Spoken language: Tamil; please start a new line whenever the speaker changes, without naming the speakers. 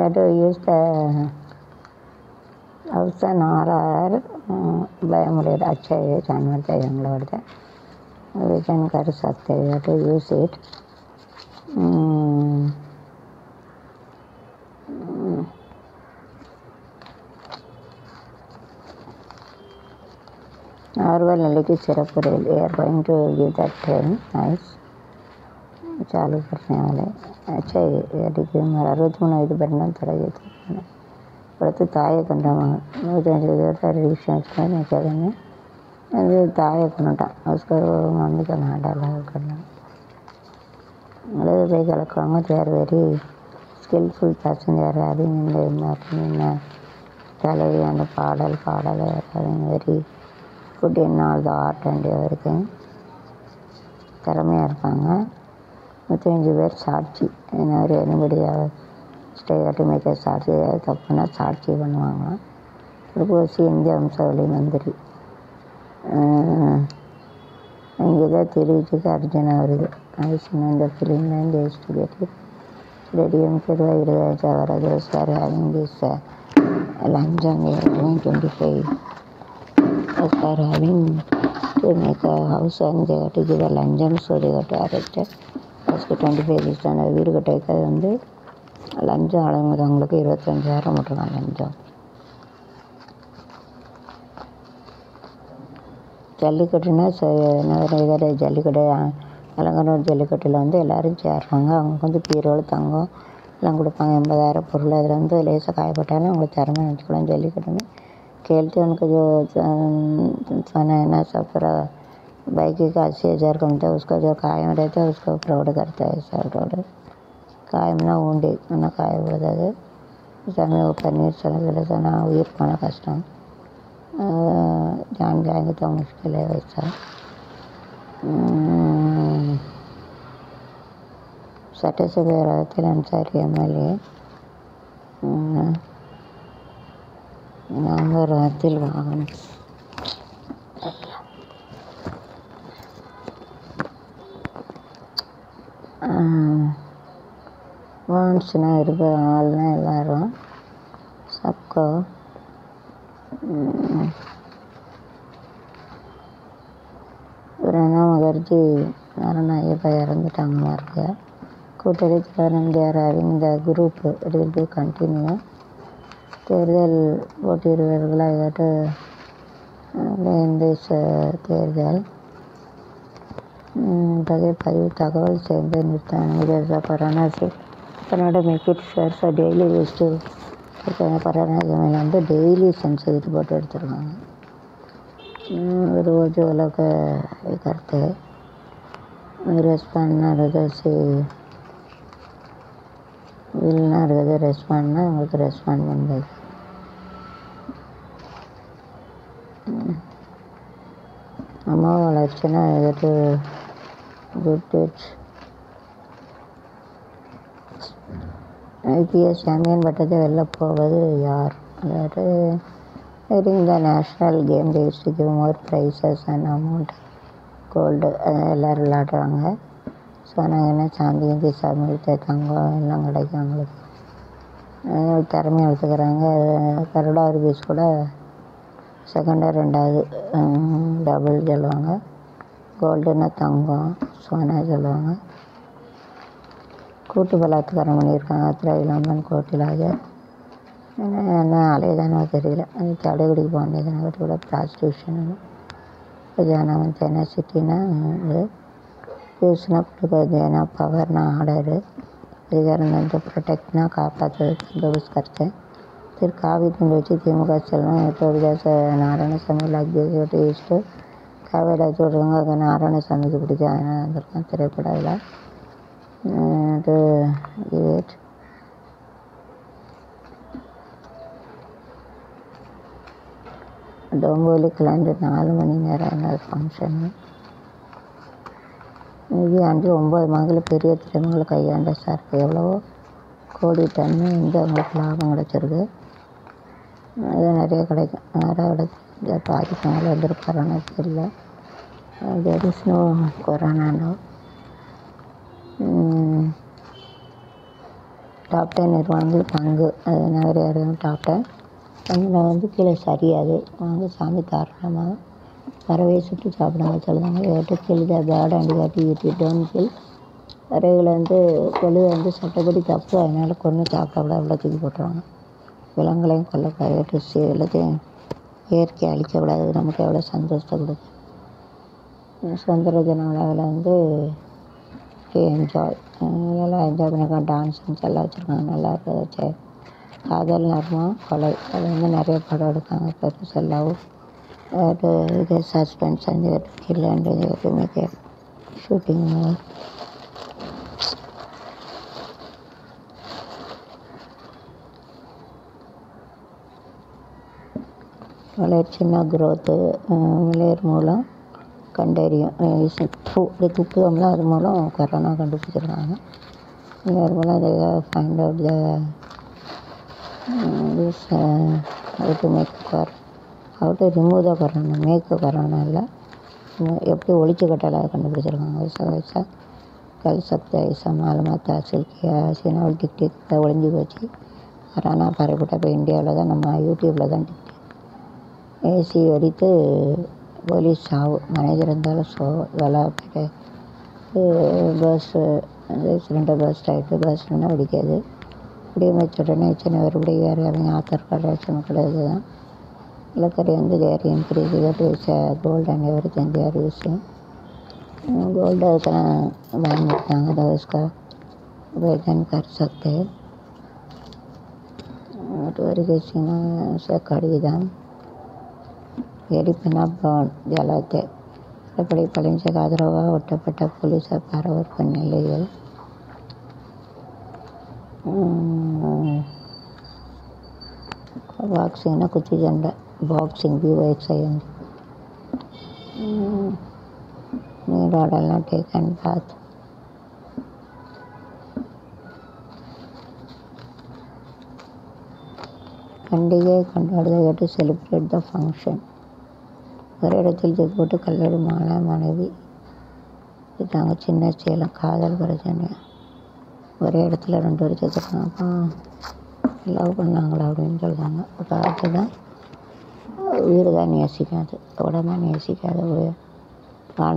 ಎರಡು ಯೂಸ್ ಔಷಧ ಆರ್ ಬಯೋಮುಲೇಟ್ ಅಚ್ಚ ಯೂಸ್ ಅನ್ನುವಂಥ ഞങ്ങളിവിടുത്തെ വിജയൻകാർ സത്യമായിട്ട് use it herbal allergy syrup they are going to give that uh, nice चालू करने वाले అచ్చ ఏటికి మరి ఆ రోజు మనం ఇది పెట్టడం తల చేస్తున్నాను ఇప్పుడైతే తాగకుండా రిజిస్ట్రేషన్ చేసుకొని చదివి అది తాగకుండా ఒసుకోరు మందుకు ఆడాలనుకున్నాను அதாவது போய் கலக்குவாங்க தேர் வெரி ஸ்கில்ஃபுல் பர்சன் யார்? அது இந்த அப்படின்னு தலைவி அந்த பாடல் பாடல் அது வரி ஃபுட் என்ன all the art and every திறமையாக இருப்பாங்க. நூற்றஞ்சு பேர் சாட்சி. ஒரு எனிபடி ஸ்டே கட்டி சாட்சி ஏதாவது தப்புனா சாட்சி பண்ணுவாங்களாம். திருப்பூசி இந்திய வம்சாவளி மந்திரி. இங்கே தான் தெரிவிச்சுக்கு அர்ஜுனா வருது ஐஸ்வன் இந்த ஃபிலிம்லேருந்து ஜெயிச்சுட்டு கேட்டு ரெடியும் பெருவா இருபதாயிரத்து வர்றது சார் ஹேவிங் சார் லஞ்சம் twenty five sir having to make a house and they got to give a luncheon so they got to first twenty five list அந்த வீடு கட்ட வந்து லஞ்சம் வழங்குறவங்களுக்கு இருபத்தஞ்சாயிரம் போட்டிருக்காங்க லஞ்சம். ஜல்லிக்கட்டுனா இதோட ஜல்லிக்கட்டு இலங்கனூர் ஜல்லிக்கட்டில் வந்து எல்லோரும் சேர்றாங்க. அவங்களுக்கு வந்து பீரோவில் தங்கம் எல்லாம் கொடுப்பாங்க. எண்பதாயிரம் பொருள். அதில் வந்து லேசாக காயப்பட்டாலும் அவங்களுக்கு திறமை வச்சுக்கலாம் ஜல்லிக்கட்டுன்னு. கேள்வி உனக்கு சொன்ன என்ன சாப்பிட்ற बाइक का अस्सी हज़ार का मिलता है उसका जो कायम रहता है उसको प्रौड करता है सर प्रौड காயம்னா உண்டு ஆனால் காய விடாது சாமி பன்னீர் செலவில் உயிர் போன கஷ்டம் जान जाएंगे तो मुश्किल है वैसा சட்டசபை ரகத்தில் அன்சாரி எம்எல்ஏ நவம்பர் வாரத்தில் வாகனம் வான்ஸ்னால் இருக்க ஆள்னா எல்லோரும் சப்கோ. பிரணாப் முகர்ஜி மரணம் இறந்துட்டாங்க மார்க்க. கூட்டணி தலைவர் தேர் இந்த the group it will be continue தேர்தல் போட்டியிடுவர்களாக இந்த தேர்தல் பதிவு பதிவு தகவல் சேர்ந்த நிறுத்த Varanasi. Kannada make it fair for daily waste ஓகேங்க பராணாசமையில் வந்து டெய்லி சென்சரிட்டு போட்டு எடுத்துருக்காங்க. ரோஜు అలాగే కడితే రెస్పాండ్న్నారు చేసి వీళ్ళున్నారు కదా రెస్పాండ్నా உங்களுக்கு ரெஸ்பாண்ட் பண்ணுறது. அம்மா வளர்ச்சினா எதாட்டு குட் டேட்ஸ் ஐபிஎஸ் சாம்பியன் பட்டத்தை வெளில போவது யார்? அதாவது during the national game they used to give more prizes and amount gold எல்லோரும் விளாடுறாங்க ஸோ நாங்கள் என்ன சாந்தி இந்தி தங்கம் எல்லாம் கிடைக்கும் அவங்களுக்கு. திறமையை வளர்த்துக்கிறாங்க. கருடா பீஸ் கூட செகண்டாக ரெண்டாவது டபுள் சொல்லுவாங்க. கோல்டுன்னா தங்கம் சோனா சொல்லுவாங்க. கூட்டு பலாத்காரம் பண்ணியிருக்காங்க. திரையிலாமன் கோட்டிலாஜர் என்ன அலையதானோ தெரியல. அது தடைகுடிக்கு போக வேண்டியதுனா கூட ப்ராஸ்டியூஷன் ஜானாமன் தேனா சிட்டினா இது. யூஸ்னா கொடுக்க தேனா பவர்னா ஆர்டரு அதிகாரம் வந்து ப்ரொடெக்ட்னா காப்பாற்றுறது பந்தோபஸ்த் ಕಾವೇರಿ వచ్చి திமுக செல்வம் எப்போது நாராயணசாமி லக்கேஜ் டேஸ்ட்டு காவேரி சொல்கிறவங்க அது நாராயணசாமிக்கு பிடிக்கும் அதனால் வந்திருக்கேன் திரைப்பட விழா இது ஈவேட் டொம்போலி கிளம்பி நாலு மணி நேரம் ஃபங்க்ஷனு நிதி அஞ்சு ஒம்பது மகளிர் பெரிய திறமைகளை கையாண்ட சாருக்கு எவ்வளவோ கோடி டன்னு இந்த அவங்களுக்கு லாபம் கிடச்சிருக்கு அது நிறைய கிடைக்கும். நிறையா கிடைக்கும். பாதிப்பவங்கள வந்திருப்பாரான்னு தெரியல. தேர் இஸ் நோ கொரோனானோ டாப் டென் நிறுவனங்கள் பங்கு. அது நகர டாப் டென் அதில் வந்து கீழே சரியாது. வாங்க சாமி தாராளமாக பறவையை சுட்டு சாப்பிடாம சொல்லுவாங்க கேட்டு கெழுத பேட் அண்ட் கேட்டு டோன் கில் பறவைகளை வந்து கெழுத வந்து சட்டப்படி தப்பு. அதனால் கொன்று சாப்பிடக்கூடாது அவ்வளோ தூக்கி போட்டுருவாங்க. விலங்குகளையும் கொல்லக்கூடாது ருசி எல்லாத்தையும் இயற்கையை அழிக்கக்கூடாது. நமக்கு எவ்வளோ சந்தோஷத்தை கொடுக்கும். சுதந்திர தின விழாவில் வந்து என்ஜாய் நல்லா என்ஜாய் பண்ணியிருக்கோம் டான்ஸ் எல்லாம் வச்சுருக்காங்க. நல்லா இருந்துச்சு காதல் நர்மம் கொலை. அது வந்து நிறைய படம் எடுக்காங்க பெருசு எல்லாவும் இது சஸ்பென்ஸ் அண்ட் கில் அண்ட் இது ஷூட்டிங் வளர்ச்சின்னா க்ரோத்து விளையர் மூலம் கண்டறியும். துப்பு இது துப்புதம்ல அது மூலம் கொரோனா கண்டுபிடிச்சிருக்காங்க. விளையர் மூலம் அது find out the this how to make கொர் how to remove the corona make corona இல்லை. எப்படி ஒழிச்சு கட்டலை கண்டுபிடிச்சிருக்காங்க. வயசா வயசா கல் சக்தி ஐசா மாலுமாத் சில்கியா சீனாவில் டிக்டிக் ஒழிஞ்சு போச்சு. கொரோனா பரப்பிட்ட இப்போ இந்தியாவில் தான் நம்ம யூடியூப்பில் தான் ஏசி வெடித்து போலீஸ் சாவு மேனேஜர் இருந்தாலும் சோ இதெல்லாம் பஸ்ஸு அந்த சிலிண்டர் பஸ் ஆகிட்டு பஸ்னா வெடிக்காது இப்படியே வச்ச உடனே சின்ன மறுபடி வேறு அவங்க ஆத்தார் கார்டு ரேஷன் கார்டு இதுதான் நிலக்கரி வந்து there increase that is gold and everything they're using gold उतना बैन करते तो उसका वेतन कर सकते हैं वेरिफिकेशन से கடிதம் வெடிப்பினா பர்ன் ஜலத்தை இப்படி பளிஞ்சக்கு ஆதரவாக ஒட்டப்பட்ட போலீஸார் பரபரப்பு நிலையில் பாக்ஸிங்னா குச்சி சண்டை. பாக்ஸிங் பிஒய்எக்ஸ்ஐ வந்து நீட் ஆர்டர்லாம் டேக் அண்ட் பாத் பண்டிகையை கொண்டாடுவதை செலிப்ரேட் த ஃபங்க்ஷன் ஒரு இடத்தில் தூக்கி போட்டு கல்லடி மாலை மனைவி இதாங்க சின்ன சேலம் காதல் பிரச்சனை. ஒரே இடத்துல ரெண்டு பேரும் சேர்த்துருக்காங்க. லவ் பண்ணாங்களா அப்படின்னு சொல்கிறாங்க ஒரு தான் உயிர் தான் நேசிக்காது. உடம்பை நேசிக்காத ஒரு